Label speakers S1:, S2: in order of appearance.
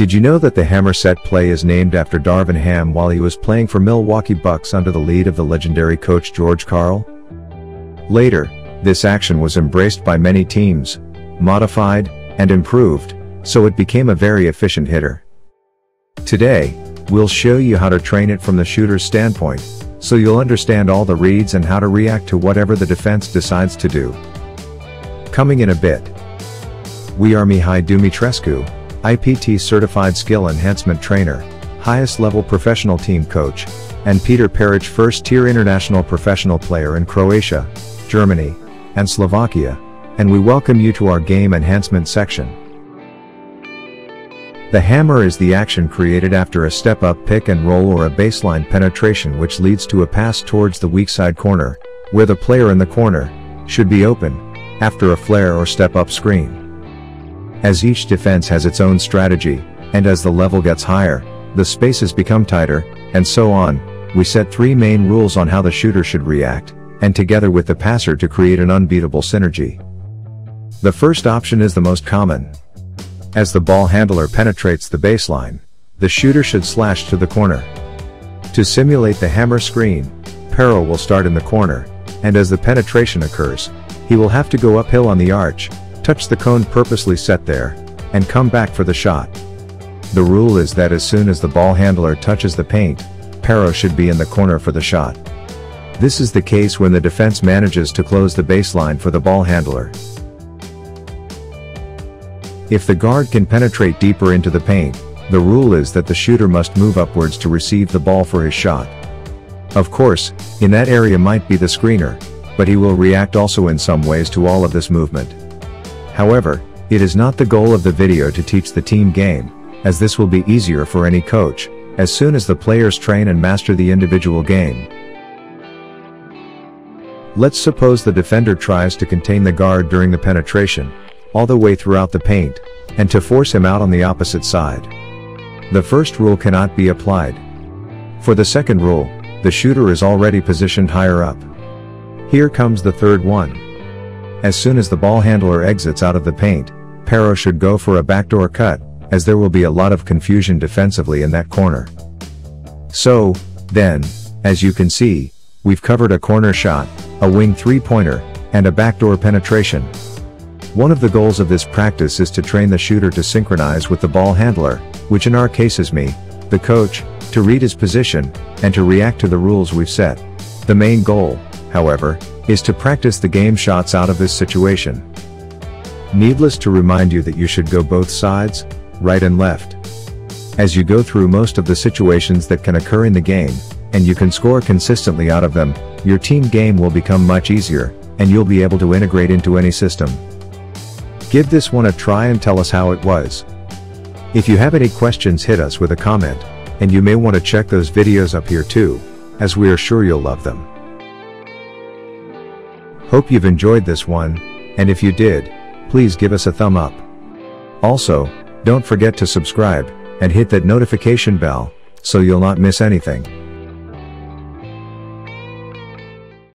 S1: Did you know that the hammer set play is named after Darvin Ham while he was playing for Milwaukee Bucks under the lead of the legendary coach George Karl? Later, this action was embraced by many teams, modified, and improved, so it became a very efficient hitter. Today, we'll show you how to train it from the shooter's standpoint, so you'll understand all the reads and how to react to whatever the defense decides to do. Coming in a bit. We are Mihai Dumitrescu, IPT Certified Skill Enhancement Trainer, highest level professional team coach, and Petar Peric first tier international professional player in Croatia, Germany, and Slovakia, and we welcome you to our game enhancement section. The hammer is the action created after a step-up pick and roll or a baseline penetration which leads to a pass towards the weak side corner, where the player in the corner, should be open, after a flare or step-up screen. As each defense has its own strategy, and as the level gets higher, the spaces become tighter, and so on, we set three main rules on how the shooter should react, and together with the passer to create an unbeatable synergy. The first option is the most common, as the ball handler penetrates the baseline, the shooter should slash to the corner. To simulate the hammer screen, Pero will start in the corner, and as the penetration occurs, he will have to go uphill on the arch, touch the cone purposely set there, and come back for the shot. The rule is that as soon as the ball handler touches the paint, Pero should be in the corner for the shot. This is the case when the defense manages to close the baseline for the ball handler. If the guard can penetrate deeper into the paint, the rule is that the shooter must move upwards to receive the ball for his shot. Of course, in that area might be the screener, but he will react also in some ways to all of this movement. However, it is not the goal of the video to teach the team game, as this will be easier for any coach, as soon as the players train and master the individual game. Let's suppose the defender tries to contain the guard during the penetration, all the way throughout the paint, and to force him out on the opposite side. The first rule cannot be applied. For the second rule, the shooter is already positioned higher up. Here comes the third one. As soon as the ball handler exits out of the paint, Pero should go for a backdoor cut, as there will be a lot of confusion defensively in that corner. So, then, as you can see, we've covered a corner shot, a wing three-pointer, and a backdoor penetration. One of the goals of this practice is to train the shooter to synchronize with the ball handler, which in our case is me, the coach, to read his position, and to react to the rules we've set. The main goal, however, is to practice the game shots out of this situation. Needless to remind you that you should go both sides, right and left. As you go through most of the situations that can occur in the game, and you can score consistently out of them, your team game will become much easier, and you'll be able to integrate into any system. Give this one a try and tell us how it was. If you have any questions hit us with a comment, and you may want to check those videos up here too, as we are sure you'll love them. Hope you've enjoyed this one, and if you did, please give us a thumb up. Also, don't forget to subscribe, and hit that notification bell, so you'll not miss anything.